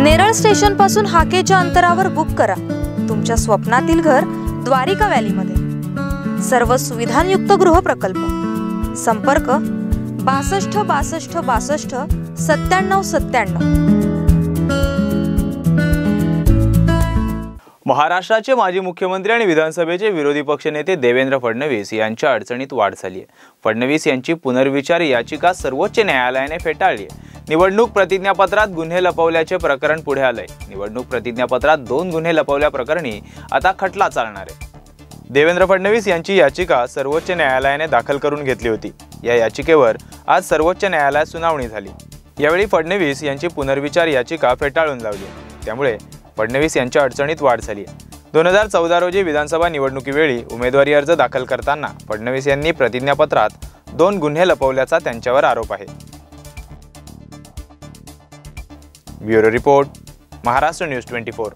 नेरळ स्टेशनपासून हाकेच्या अंतरावर बुक करा. तुमच्या स्वप्नातील घर द्वारिका व्हॅलीमध्ये. सर्व सुविधांयुक्त गृह प्रकल्प संपर्क बासष्ट बासष्ट बासष्ट सत्त्याण्णव सत्त्याण्णव. महाराष्ट्राचे माजी मुख्यमंत्री आणि विधानसभेचे विरोधी पक्षनेते देवेंद्र फडणवीस यांच्या अडचणीत वाढ झाली आहे. फडणवीस यांची पुनर्विचार याचिका सर्वोच्च न्यायालयाने फेटाळली आहे. निवडणूक प्रतिज्ञापत्रात गुन्हे लपवल्याचे प्रकरण पुढे आलंय. निवडणूक प्रतिज्ञापत्रात दोन गुन्हे लपवल्या प्रकरणी आता खटला चालणार आहे. देवेंद्र फडणवीस यांची याचिका सर्वोच्च न्यायालयाने दाखल करून घेतली होती. या याचिकेवर आज सर्वोच्च न्यायालयात सुनावणी झाली. यावेळी फडणवीस यांची पुनर्विचार याचिका फेटाळून लावली. त्यामुळे फडणवीस यांच्या अडचणीत वाढ झाली दोन हजार चौदा रोजी विधानसभा निवडणुकीवेळी उमेदवारी अर्ज दाखल करताना फडणवीस यांनी प्रतिज्ञापत्रात दोन गुन्हे लपवल्याचा त्यांच्यावर आरोप आहे. Bureau report Maharashtra news twenty four.